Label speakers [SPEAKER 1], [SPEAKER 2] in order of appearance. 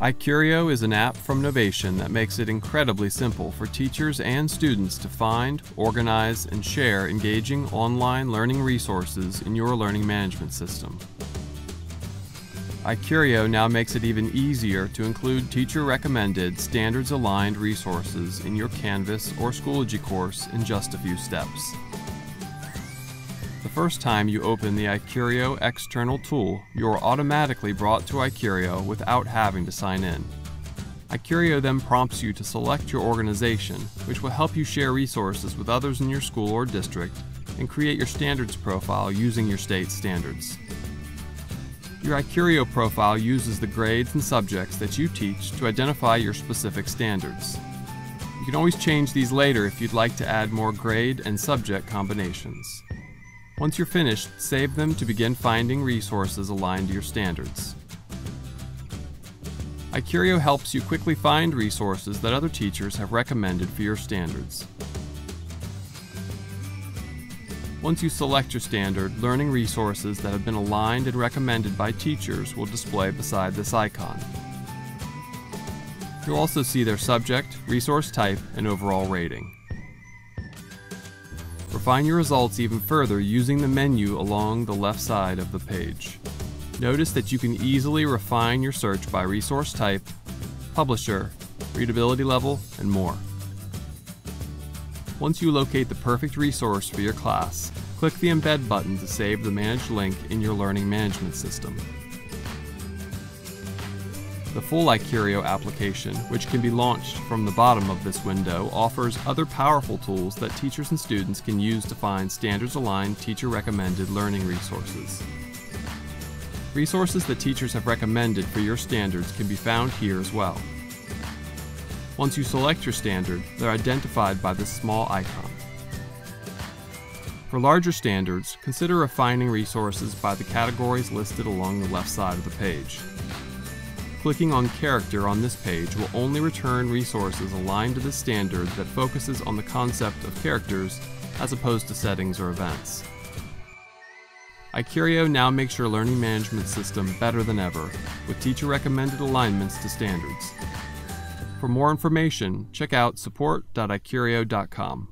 [SPEAKER 1] iCurio is an app from Knovation that makes it incredibly simple for teachers and students to find, organize, and share engaging online learning resources in your learning management system. iCurio now makes it even easier to include teacher-recommended, standards-aligned resources in your Canvas or Schoology course in just a few steps. First time you open the iCurio external tool, you are automatically brought to iCurio without having to sign in. iCurio then prompts you to select your organization, which will help you share resources with others in your school or district and create your standards profile using your state standards. Your iCurio profile uses the grades and subjects that you teach to identify your specific standards. You can always change these later if you'd like to add more grade and subject combinations. Once you're finished, save them to begin finding resources aligned to your standards. iCurio helps you quickly find resources that other teachers have recommended for your standards. Once you select your standard, learning resources that have been aligned and recommended by teachers will display beside this icon. You'll also see their subject, resource type, and overall rating. Refine your results even further using the menu along the left side of the page. Notice that you can easily refine your search by resource type, publisher, readability level, and more. Once you locate the perfect resource for your class, click the Embed button to save the managed link in your learning management system. The full iCurio application, which can be launched from the bottom of this window, offers other powerful tools that teachers and students can use to find standards-aligned, teacher-recommended learning resources. Resources that teachers have recommended for your standards can be found here as well. Once you select your standard, they're identified by this small icon. For larger standards, consider refining resources by the categories listed along the left side of the page. Clicking on Character on this page will only return resources aligned to the standard that focuses on the concept of characters as opposed to settings or events. iCurio now makes your learning management system better than ever, with teacher-recommended alignments to standards. For more information, check out support.icurio.com.